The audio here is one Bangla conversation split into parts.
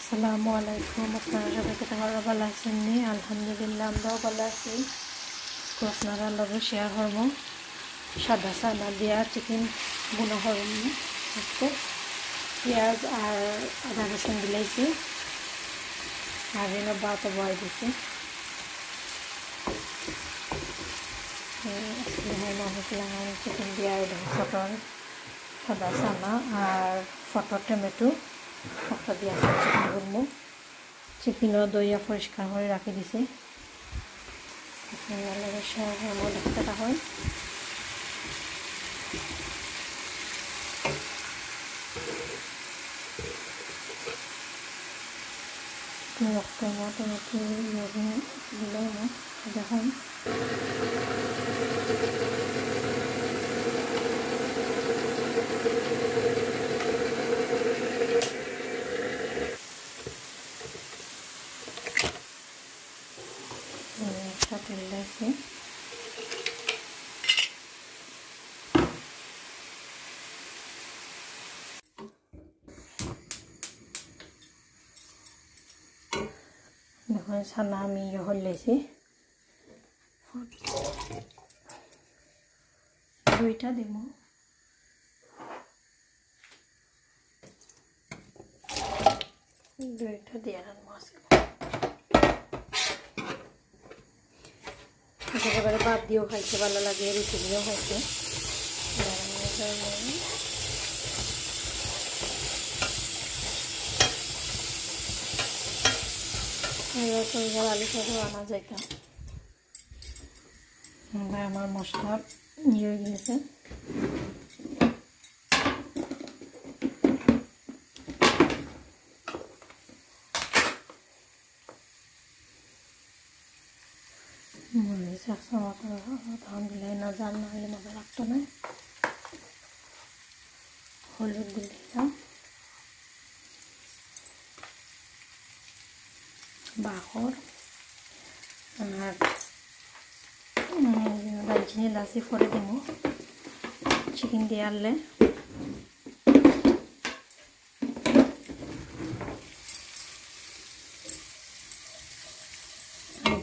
আসসালামু আলাইকুম। আপনারা সবাই কেটে ভালো ভালো আছেন? নি আলহামদুলিল্লাহ, আমরাও ভালো আছি। আপনারা লগে শেয়ার করব। সাদা চানা দিয়া চিকেন বুনো করব। আজকে পেঁয়াজ আর আদা রসুন দিলাইছি। আর এনে বাতো বয় দিছি চিকেন দিয়া। ফটর সাদা চানা আর ফটর টমেটো। ফটো দিয়া চিকেন করব। চিকেনও দইয়া পরিষ্কার করে রাখি দিছে। দেখতে হয়। রক্ত মতো দিলেও না দেখুন একটা তুলে আছে। দেখুন ছানা আমি ইয়ে লেছি। দুইটা দিব। দুইটা দিয়ে মাছ একেবারে ভাত দিয়েও খাইতে ভালো লাগে রুটি দিয়েও যাইতাম আমার মশলা নিয়ে হয়ে গিয়েছে মরিচ এক চামচ ধান দিলে না জাল না হলে মজা লাগতো না হলুদ দিলে বাহর আর দালচিনি লাচি করে দিব চিকেন দিয়ে আনলে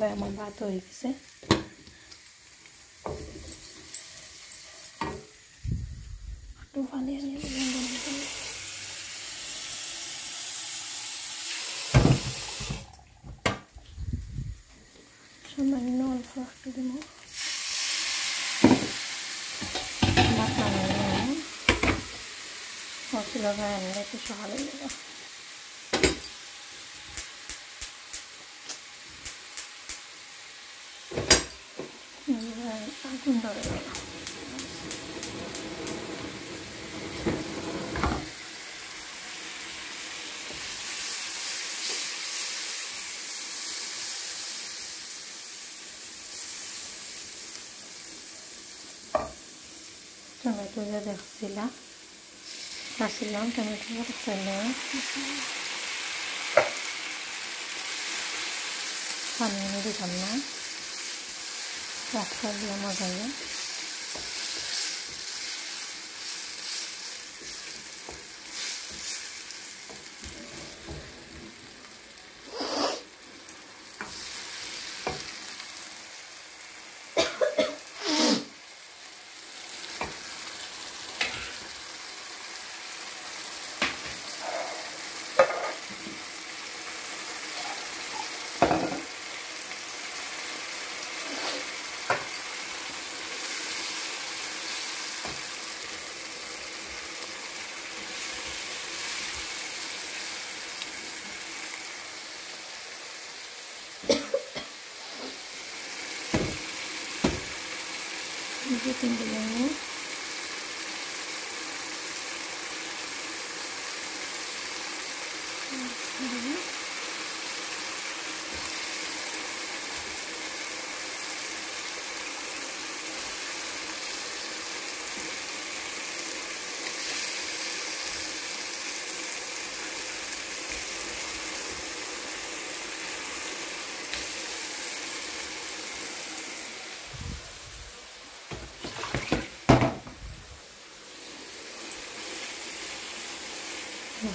এবার আমার ভাত হয়ে গেছে একটু পানি আনিয়ে দিলাম গরম করে সামান্য অল্প একটু দিব ভাত নামিয়ে মশলা ভাই আনলে একটু সকালে দেবো আগুন ধরে গেল টমেটো যে দেখছিলাম আসছিলাম টমেটো ফেলে পানি এনে দিতাম না রাস্তা দিয়ে মজা চিকেন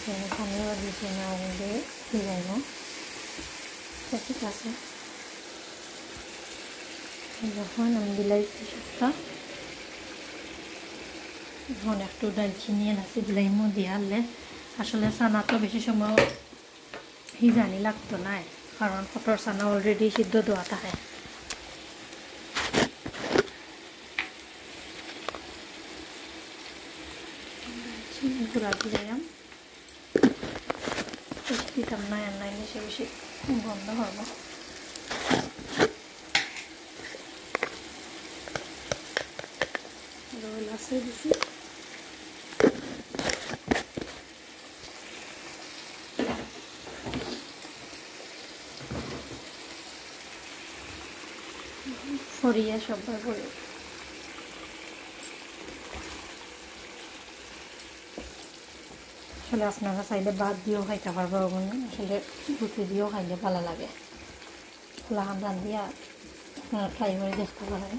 এখানে পানিও দিয়েছি না আগে ভিজাইব তো ঠিক আছে যখন আমি বিলাইছি সবটা এখন একটু দালচিনি এলাচি বিলাইমো দিয়ালে আসলে চানা তো বেশি সময় সিজানি লাগতো নাই কারণ ফটর চানা অলরেডি সিদ্ধ দেওয়া থাকে গুঁড়া দিলাম দিতাম না নাই বেশি বেশি বন্ধ রোল আছে দিছি। ফরিয়া আসলে আপনারা চাইলে বাদ দিয়েও খাইতে পারব আসলে রুটি দিয়েও খাইলে ভালো লাগে। খোলা খোলাখান দিয়ে আপনারা ট্রাই করে দেখতে পারেন।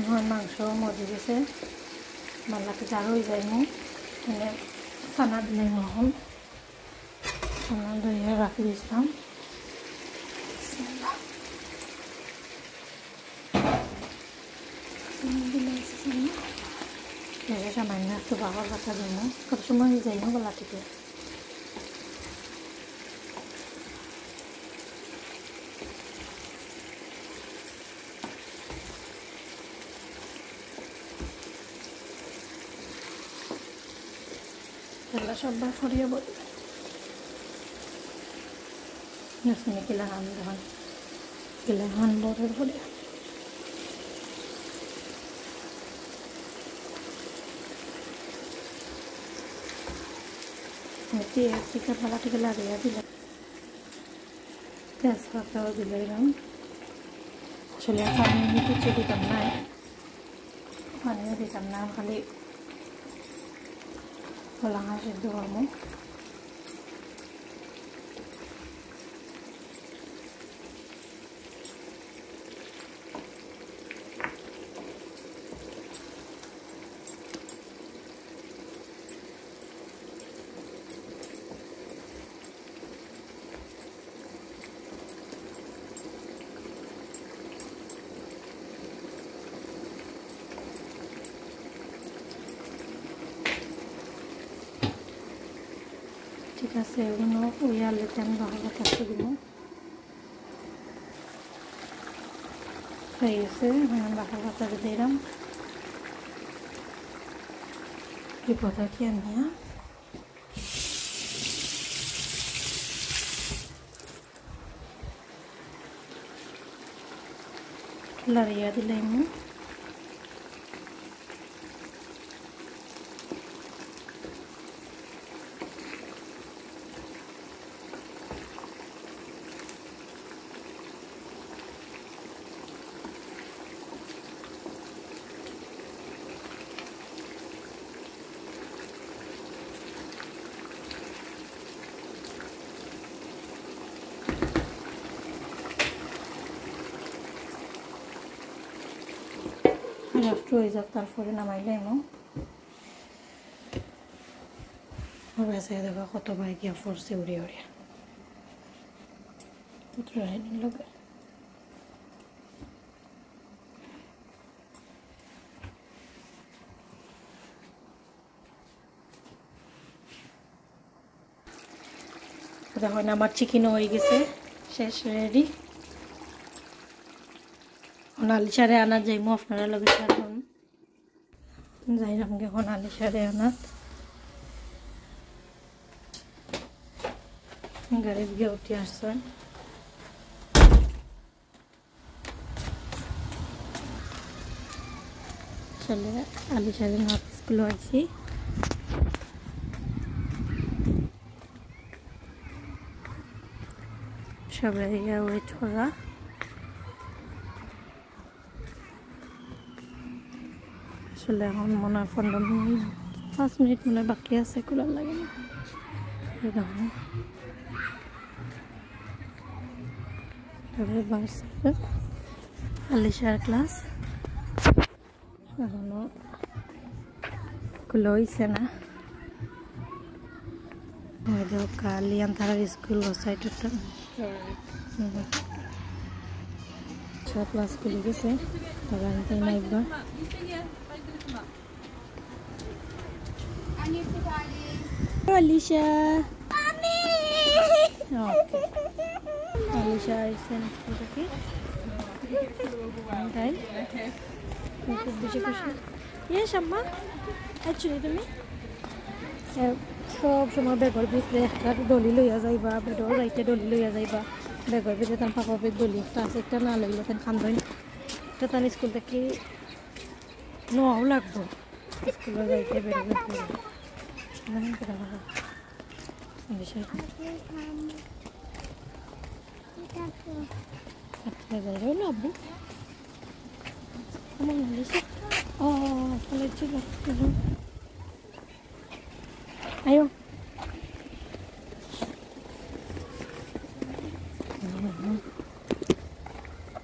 আমার মাংস মজি গেছে মাল্লাকে জার হয়ে যায় মু মানে খানা দিলে নহল। খানা ধরিয়ে রাখি দিয়েছিলাম সামান্য একটু বাবার কথা দিব কত সময় যাই না গলা sabar Surya buat Nasmi kilahan dahan kilahan bore bore Nanti ya, sikap malah tinggal ada ya, bila. प्याज पत्ता दिलेर আসলে পানি নিতে চুরি কান্নায় পানিও দিতাম না খালি والعجد والملك সিদ্ধ করব ঠিক আছে এগুলো ওই আলুতে আমি ভালো করতে দিব হয়ে গেছে একটু হয়ে যাক, তারপরে নামাইলে এমন। দেখো কত ভাই গিয়া ফরছে উড়ে। উড়ে লগে। দেখুন আমার চিকেনও হয়ে গেছে। শেষ রেডি। সারে আনা যাইমো, আপনারা লগে শেয়ার করুন। সোণালী সারে আনাত। গাড়িত গিয়ে উঠি আসছেন আসলে আলি সারে নর্থ স্কুলে আছি সবাই ওয়েট করা। আসলে এখন মনে হয় পনেরো মিনিট পাঁচ মিনিট মনে বাকি আছে কুলার লাগে না। তারপরে আলিশার ক্লাস এখনো হয়েছে না। কালি আন্তার স্কুল সাইডটা সব ক্লাস খুলে গেছে। তবে থেকে তাই শাম্মা অ্যাকচুয়ালি তুমি সব সময় বেগর ভিতরে একটা ডলি লইয়া যাইবা বেডর যাইতে ডলি লইয়া যাইবা। বেগর ভিতরে তার পাপা বেগ ডলি ক্লাস একটা না লইলে তেন খান্দইন তো তার স্কুল থেকে নোয়াও লাগবো। স্কুলে যাইতে বেরোবে Ano ka naman? Hindi siya.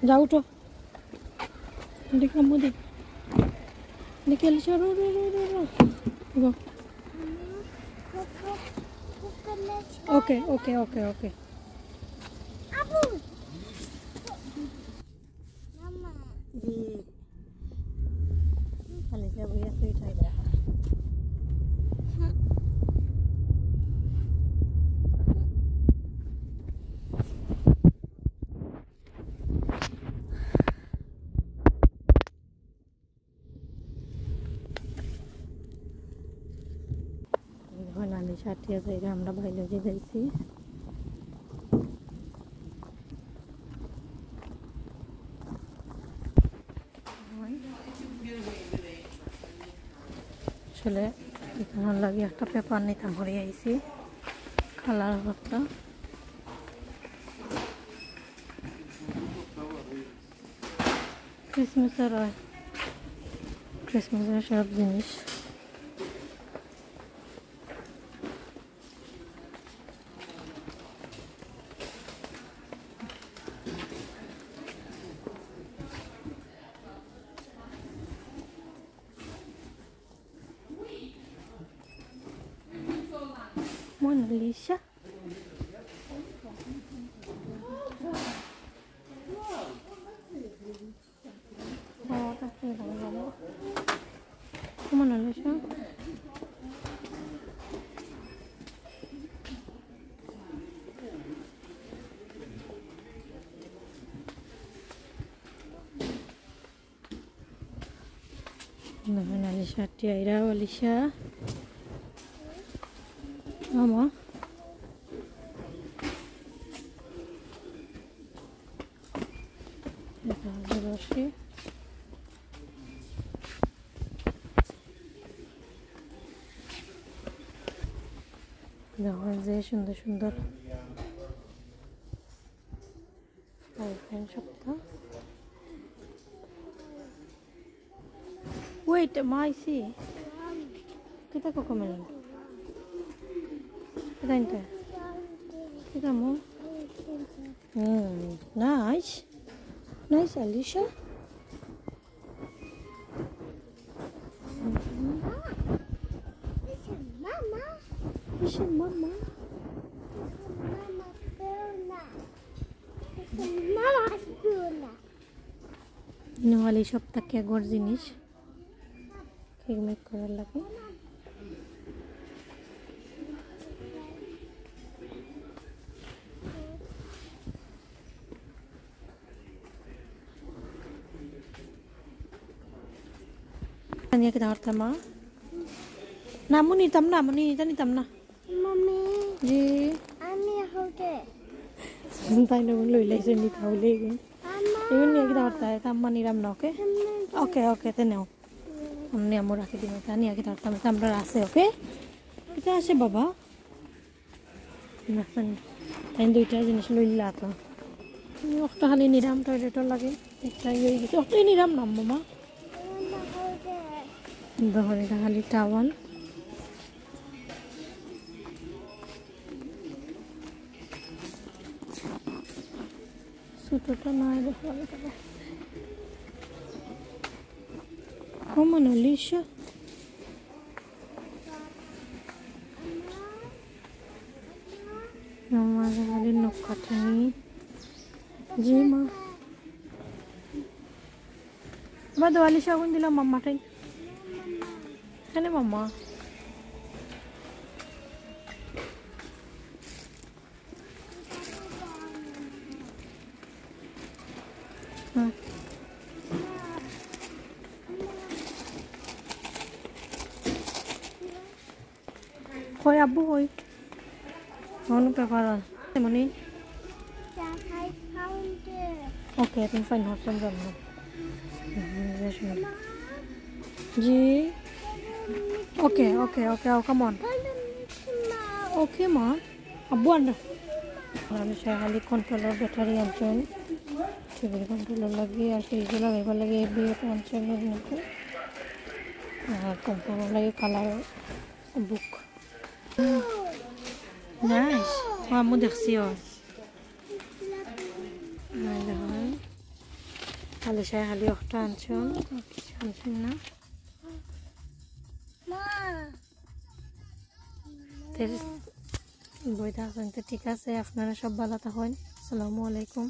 जाओ उठो देख अम्मू देख देख अलीशा रो रो रो रो रो ओके ओके ओके ओके जी अलीशा भैया स्वीट है আলিশা আটিয়া জায়গা আমরা বাইরে যাইছি আসলে এখানে লাগে একটা পেপার নিতাম হরে আইছি, কালার ঘরটা ক্রিসমাসের ক্রিসমাসের সব জিনিস। Mona Lisa. Mona Lisa, Tiara Lisa. Mama. এখানে দেখো যে সুন্দর সুন্দর ফ্যান সপ্তাহ wait মাইসি kita kok kemarin kita inte kita mau hmm it mama? সপ্তাহ কেকর জিনিস কেক মেক করার লাগে kita pertama. Namun hitam na, muni hitam hitam তাই না লই লাইছে নি খাওলে গে। আমা Iyon niya kita pertama, tamma ni ram na, okay? Okay, okay, tenew. Amni amo রাখি দিন তা নিয়ে kita pertama, আমরা আছে, okay? Kita আসে বাবা। না, তাই দুইটা জিনিস লইলা তো। একটা খালি নিরাম টয়লেটর লাগে একটা ইয়ে গেছে একটা নিরাম নাম মামা আমা হোটে খালি টাওয়াল ছোটটা নাই দেখা Como no lixo? Mama খালি নখ কাটনি জি মা এবার দোয়ালি শাগুন দিলাম মাম্মাটাই এখানে মাম্মা হুম কই আব্বু কই কোনো পেপার মনি That I found it. Okay তুমি ফাইন হরসন জন্ম জি ওকে ওকে ওকে ও কাম অন ওকে মা আব্বু আন্ডা আমি খালি কন্ট্রোলার ব্যাটারি আনছেন লাগে আর ফ্রিজে লাগাইবার লাগে বিয়েতে আনছেন নতুন আর লাগে কালার বুক। নাইস আম্মু দেখছি ও। খালি সাই খালি একটা আনছেন কিছু আনছেন না. বই থাকছেন তো ঠিক আছে আপনারা সব ভালো থাকেন। আসসালামু আলাইকুম।